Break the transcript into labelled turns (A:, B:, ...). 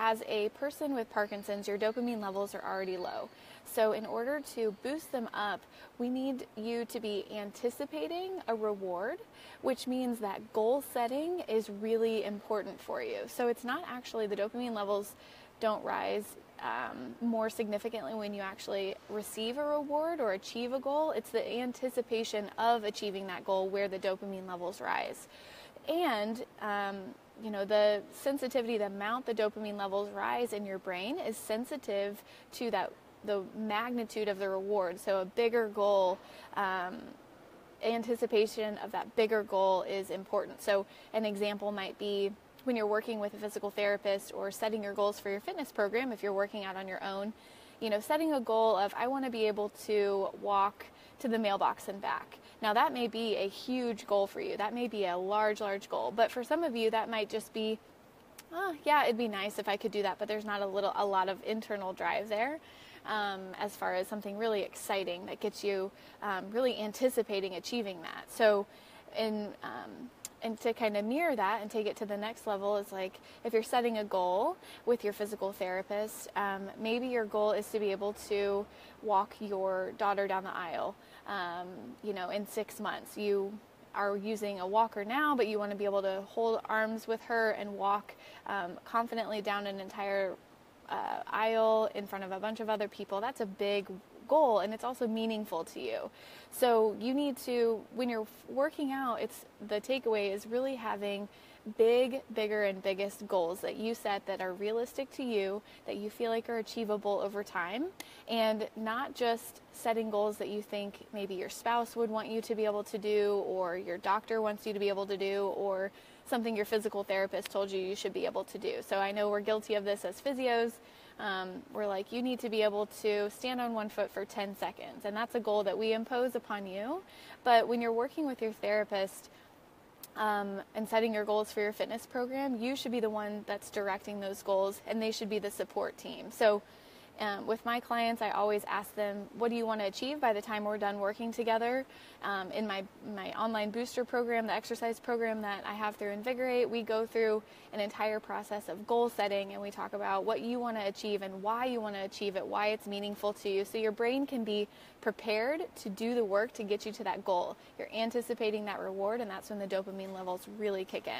A: as a person with Parkinson's, your dopamine levels are already low. So, in order to boost them up, we need you to be anticipating a reward, which means that goal setting is really important for you. So, it's not actually the dopamine levels don't rise um, more significantly when you actually receive a reward or achieve a goal. It's the anticipation of achieving that goal where the dopamine levels rise. And, um, you know, the sensitivity, the amount the dopamine levels rise in your brain is sensitive to that the magnitude of the reward. So a bigger goal, um, anticipation of that bigger goal is important. So an example might be when you're working with a physical therapist or setting your goals for your fitness program, if you're working out on your own, you know, setting a goal of I want to be able to walk to the mailbox and back. Now that may be a huge goal for you. That may be a large, large goal. But for some of you, that might just be, oh, yeah, it'd be nice if I could do that. But there's not a little, a lot of internal drive there. Um, as far as something really exciting that gets you um, really anticipating achieving that. So, in um, and to kind of mirror that and take it to the next level is like if you're setting a goal with your physical therapist, um, maybe your goal is to be able to walk your daughter down the aisle. Um, you know, in six months, you are using a walker now, but you want to be able to hold arms with her and walk um, confidently down an entire uh, aisle in front of a bunch of other people. That's a big goal and it's also meaningful to you. So you need to, when you're working out, it's the takeaway is really having big, bigger, and biggest goals that you set that are realistic to you, that you feel like are achievable over time, and not just setting goals that you think maybe your spouse would want you to be able to do, or your doctor wants you to be able to do, or something your physical therapist told you you should be able to do. So I know we're guilty of this as physios. Um, we're like, you need to be able to stand on one foot for 10 seconds. And that's a goal that we impose upon you. But when you're working with your therapist, um, and setting your goals for your fitness program, you should be the one that's directing those goals and they should be the support team. So um, with my clients, I always ask them, what do you want to achieve by the time we're done working together? Um, in my, my online booster program, the exercise program that I have through Invigorate, we go through an entire process of goal setting and we talk about what you want to achieve and why you want to achieve it, why it's meaningful to you. So your brain can be prepared to do the work to get you to that goal. You're anticipating that reward, and that's when the dopamine levels really kick in.